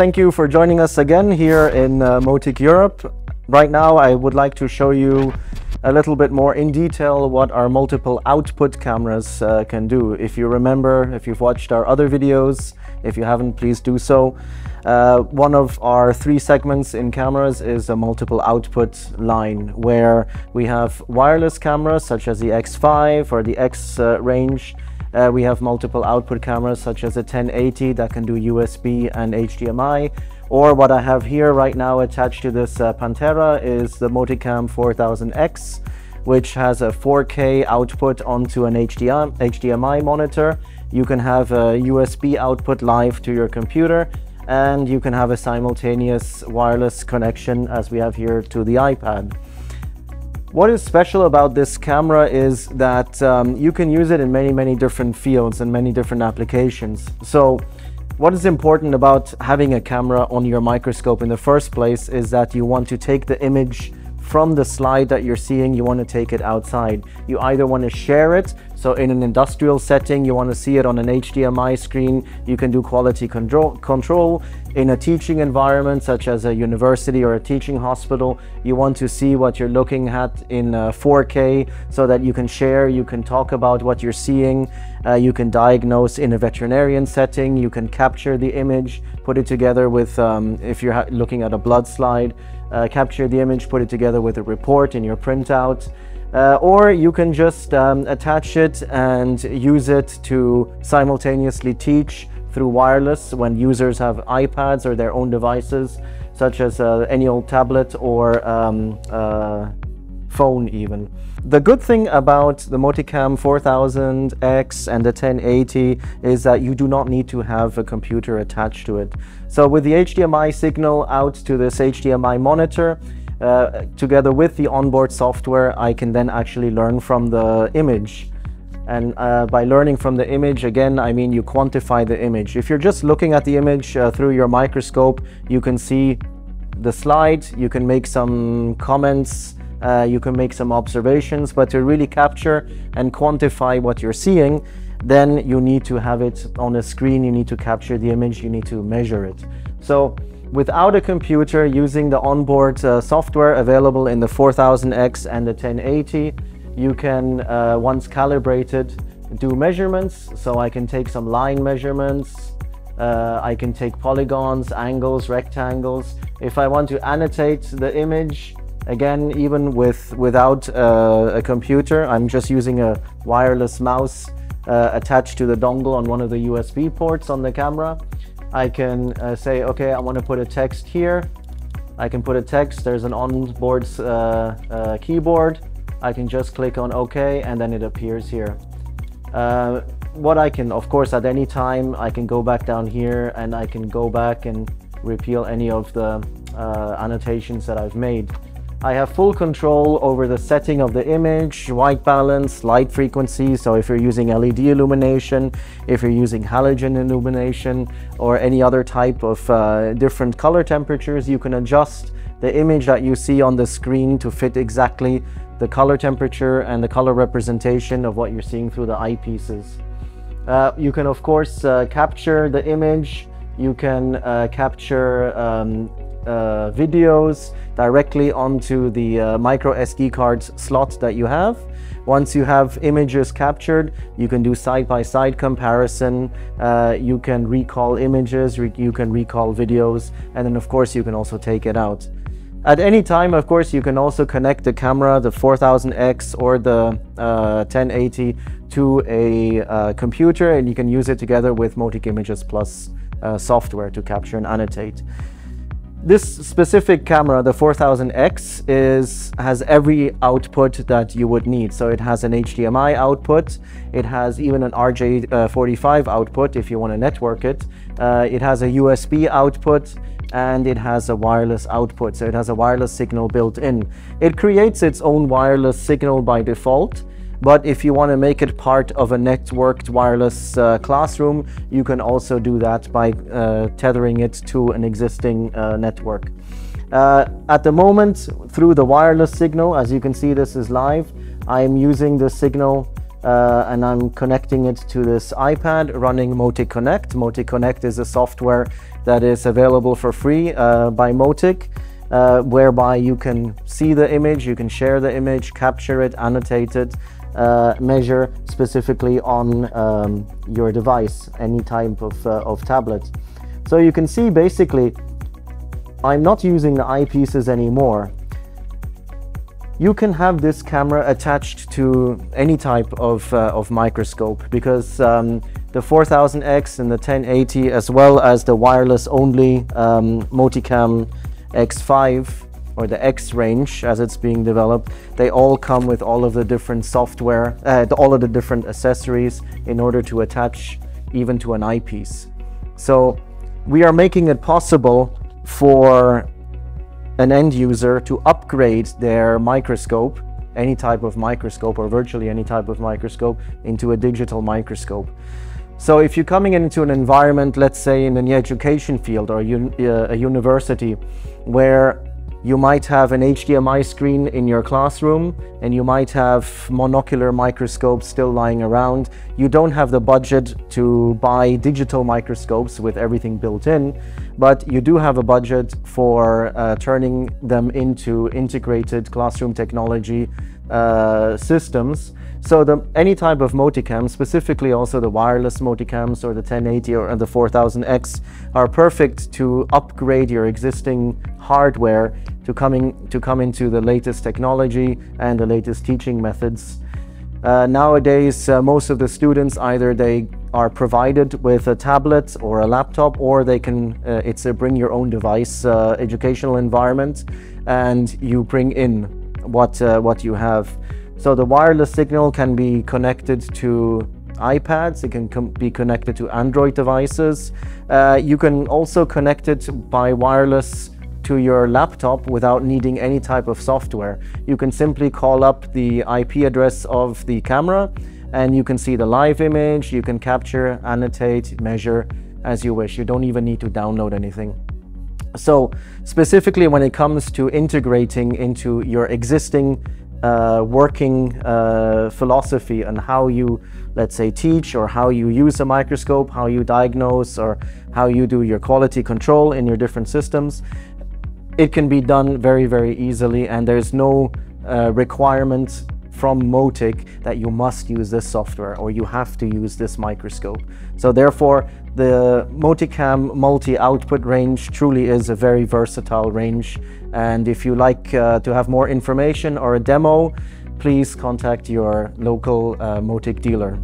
thank you for joining us again here in uh, Motic Europe. Right now I would like to show you a little bit more in detail what our multiple output cameras uh, can do. If you remember, if you've watched our other videos, if you haven't, please do so. Uh, one of our three segments in cameras is a multiple output line where we have wireless cameras such as the X5 or the X uh, range uh, we have multiple output cameras such as a 1080 that can do USB and HDMI. Or what I have here right now attached to this uh, Panthera is the Moticam 4000X, which has a 4K output onto an HDMI monitor. You can have a USB output live to your computer and you can have a simultaneous wireless connection as we have here to the iPad. What is special about this camera is that um, you can use it in many, many different fields and many different applications. So what is important about having a camera on your microscope in the first place is that you want to take the image from the slide that you're seeing, you want to take it outside. You either want to share it, so in an industrial setting, you want to see it on an HDMI screen, you can do quality control. control. In a teaching environment, such as a university or a teaching hospital, you want to see what you're looking at in 4K so that you can share, you can talk about what you're seeing, uh, you can diagnose in a veterinarian setting, you can capture the image, put it together with, um, if you're looking at a blood slide, uh, capture the image, put it together with a report in your printout. Uh, or you can just um, attach it and use it to simultaneously teach through wireless when users have iPads or their own devices, such as uh, any old tablet or um, uh, phone even. The good thing about the Moticam 4000X and the 1080 is that you do not need to have a computer attached to it. So with the HDMI signal out to this HDMI monitor, uh, together with the onboard software, I can then actually learn from the image. And uh, by learning from the image, again, I mean you quantify the image. If you're just looking at the image uh, through your microscope, you can see the slide, you can make some comments, uh, you can make some observations, but to really capture and quantify what you're seeing, then you need to have it on a screen, you need to capture the image, you need to measure it. So without a computer, using the onboard uh, software available in the 4000X and the 1080, you can, uh, once calibrated, do measurements. So I can take some line measurements, uh, I can take polygons, angles, rectangles. If I want to annotate the image, Again, even with without uh, a computer, I'm just using a wireless mouse uh, attached to the dongle on one of the USB ports on the camera. I can uh, say, okay, I want to put a text here. I can put a text. There's an onboard uh, uh, keyboard. I can just click on OK and then it appears here. Uh, what I can, of course, at any time, I can go back down here and I can go back and repeal any of the annotations that I've made. I have full control over the setting of the image, white balance, light frequency. So if you're using LED illumination, if you're using halogen illumination, or any other type of uh, different color temperatures, you can adjust the image that you see on the screen to fit exactly the color temperature and the color representation of what you're seeing through the eyepieces. Uh, you can of course uh, capture the image, you can uh, capture um, uh, videos directly onto the uh, micro SD cards slot that you have. Once you have images captured, you can do side-by-side -side comparison. Uh, you can recall images, re you can recall videos, and then of course you can also take it out. At any time, of course, you can also connect the camera, the 4000X or the 1080 uh, to a uh, computer and you can use it together with Motic Images Plus uh, software to capture and annotate. This specific camera, the 4000X, is has every output that you would need. So it has an HDMI output, it has even an RJ45 output if you want to network it. Uh, it has a USB output and it has a wireless output. So it has a wireless signal built in. It creates its own wireless signal by default. But if you want to make it part of a networked wireless uh, classroom, you can also do that by uh, tethering it to an existing uh, network. Uh, at the moment, through the wireless signal, as you can see this is live, I am using the signal uh, and I'm connecting it to this iPad running Motic Connect. Motic Connect is a software that is available for free uh, by Motic. Uh, whereby you can see the image, you can share the image, capture it, annotate it, uh, measure specifically on um, your device, any type of, uh, of tablet. So you can see basically, I'm not using the eyepieces anymore. You can have this camera attached to any type of, uh, of microscope because um, the 4000X and the 1080 as well as the wireless only um, Moticam X5 or the X range as it's being developed, they all come with all of the different software, uh, all of the different accessories in order to attach even to an eyepiece. So we are making it possible for an end user to upgrade their microscope, any type of microscope or virtually any type of microscope, into a digital microscope. So if you're coming into an environment, let's say in the education field or un uh, a university, where you might have an HDMI screen in your classroom and you might have monocular microscopes still lying around. You don't have the budget to buy digital microscopes with everything built in, but you do have a budget for uh, turning them into integrated classroom technology uh, systems so the, any type of Moticam, specifically also the wireless Moticams or the 1080 or the 4000X are perfect to upgrade your existing hardware to, coming, to come into the latest technology and the latest teaching methods. Uh, nowadays, uh, most of the students either they are provided with a tablet or a laptop or they can, uh, it's a bring your own device uh, educational environment and you bring in what, uh, what you have. So the wireless signal can be connected to iPads, it can be connected to Android devices. Uh, you can also connect it by wireless to your laptop without needing any type of software. You can simply call up the IP address of the camera and you can see the live image, you can capture, annotate, measure as you wish. You don't even need to download anything. So specifically when it comes to integrating into your existing uh, working uh, philosophy on how you, let's say, teach or how you use a microscope, how you diagnose or how you do your quality control in your different systems. It can be done very, very easily and there's no uh, requirement from Motic that you must use this software or you have to use this microscope. So therefore, the Moticam multi-output range truly is a very versatile range. And if you like uh, to have more information or a demo, please contact your local uh, Motic dealer.